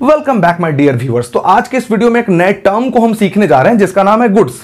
Welcome back my dear viewers तो आज के इस वीडियो में एक नए टर्म को हम सीखने जा रहे हैं, जिसका नाम है गुड्स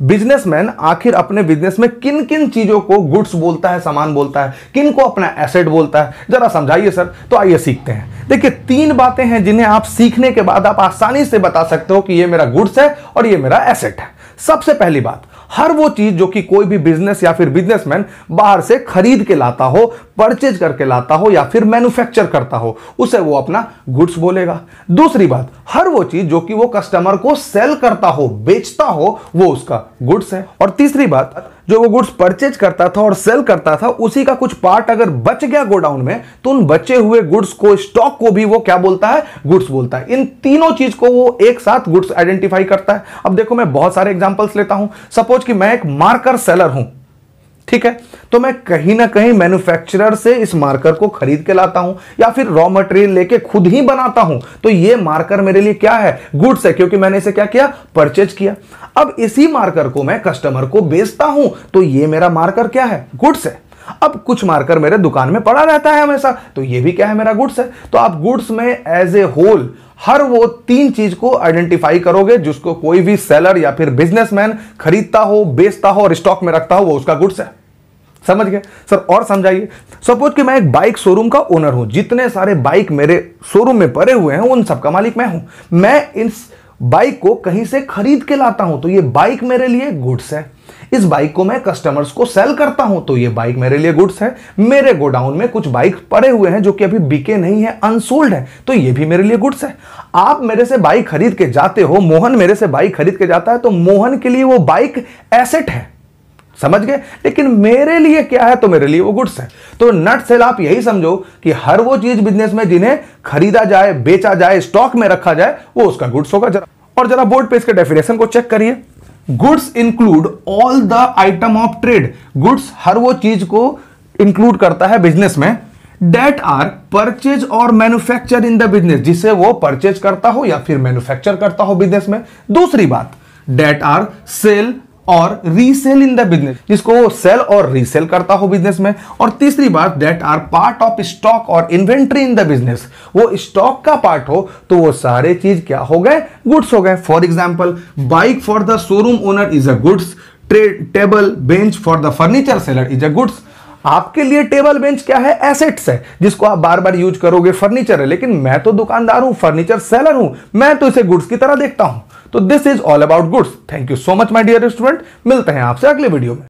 बिजनेसमैन आखिर अपने बिज़नेस में किन किन चीज़ों को गुड्स बोलता है, सामान बोलता है किन को अपना एसेट बोलता है? जरा समझाइए सर तो आइए सीखते हैं। देखिए, तीन बातें हैं जिन्हें आप सीखने के बाद आप आसानी से बता सकते हो कि ये मेरा गुड्स है और ये मेरा एसेट है। सबसे पहली बात हर वो चीज़ जो कि कोई भी बिज़नेस या फिर बिजनेसमैन बाहर से खरीद के लाता हो परचेज करके लाता हो या फिर मैन्युफैक्चर करता हो, उसे वो अपना गुड्स बोलेगा। दूसरी बात, हर वो चीज़ जो कि वो कस्टमर को सेल करता हो, बेचता हो, वो उसका गुड्स है। और तीसरी बात जो वो गुड्स परचेज करता था और सेल करता था, उसी का कुछ पार्ट अगर बच गया गोडाउन में तो उन बचे हुए गुड्स को स्टॉक को भी वो क्या बोलता है? गुड्स बोलता है। इन तीनों चीज़ को वो एक साथ गुड्स आइडेंटिफाई करता है। अब देखो मैं बहुत सारे एग्जाम्पल्स लेता हूँ। सपोज़ कि मैं एक मार्कर सेलर हूँ। ठीक है? तो मैं कहीं ना कहीं मैन्युफैक्चरर से इस मार्कर को खरीद के लाता हूँ, या फिर रॉ मटेरियल लेके खुद ही बनाता हूँ। तो ये मार्कर मेरे लिए क्या है? गुड्स है, क्योंकि मैंने इसे क्या किया? परचेज किया। अब इसी मार्कर को मैं कस्टमर को बेचता हूँ तो ये मेरा मार्कर क्या है? गुड्स है। अब कुछ मार्कर मेरे दुकान में पड़ा रहता है हमेशा। तो ये भी क्या है मेरा गुड्स है? तो आप गुड्स में एज ए होल हर वो तीन चीज़ को आइडेंटिफाई करोगे, जिसको कोई भी सेलर या फिर बिजनेसमैन खरीदता हो, बेचता हो और स्टॉक में रखता हो, वो उसका गुड्स है। समझ गए? सर, और समझाइए। सपोज़ कि मैं एक बाइक शोरूम का ओनर हूँ। जितने सारे बाइक मेरे शोरूम में पड़े हुए हैं, उन सबका मालिक मैं हूँ। मैं इस बाइक को कहीं से खरीद के लाता हूँ। तो ये बाइक मेरे लिए गुड्स है। इस बाइक को मैं कस्टमर्स को सेल करता हूँ। तो ये बाइक मेरे लिए गुड्स है। मेरे गोडाउन में कुछ बाइक पड़े हुए हैं जो कि अभी बिके नहीं है अनसोल्ड है। तो ये भी मेरे लिए गुड्स है। आप मेरे से बाइक खरीद के जाते हो, मोहन मेरे से बाइक खरीद के जाता है तो मोहन के लिए वो बाइक एसेट है। समझ गए? लेकिन मेरे लिए क्या है तो मेरे लिए वो गुड्स है। तो नट सेल आप यही समझो कि हर वो चीज़ बिज़नेस में जिन्हें खरीदा जाए, बेचा जाए स्टॉक में रखा जाए, वो उसका गुड्स होगा। जरा और जरा बोर्ड पे इसके डेफिनेशन को चेक करिए। Goods include all the item of trade goods हर वो चीज़ को इंक्लूड करता है बिज़नेस में डेट आर परचेज और मैन्युफैक्चर इन द बिज़नेस जिसे वो परचेज करता हो या फिर मैन्युफैक्चर करता हो बिज़नेस में। दूसरी बात डेट आर सेल और रीसेल इन द बिज़नेस जिसको वो सेल और रीसेल करता हो बिज़नेस में। और तीसरी बात that are part of stock और इन्वेंट्री इन द बिज़नेस वो स्टॉक का पार्ट हो तो वो सारे चीज़ क्या हो गए? गुड्स हो गए। For example bike for the showroom owner is a goods table bench for the furniture seller is a goods आपके लिए टेबल बेंच क्या है? एसेट्स है, जिसको आप बार बार यूज़ करोगे फर्नीचर है। लेकिन मैं तो दुकानदार हूँ फर्नीचर सेलर हूँ। मैं तो इसे गुड्स की तरह देखता हूँ। तो this is all about goods thank you so much my dear student मिलते हैं आपसे अगले वीडियो में।